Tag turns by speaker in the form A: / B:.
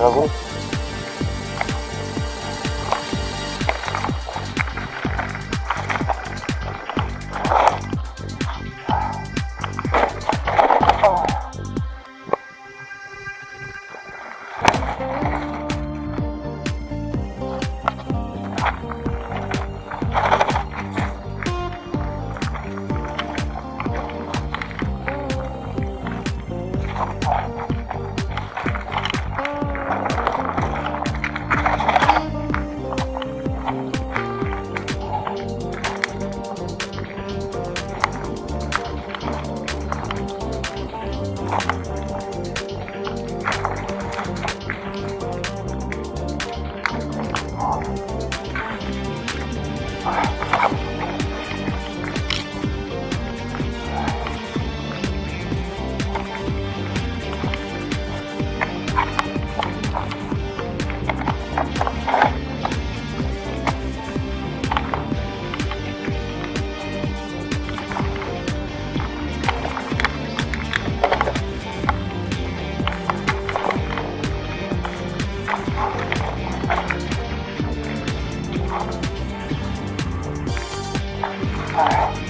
A: Bravo.
B: tomorrow.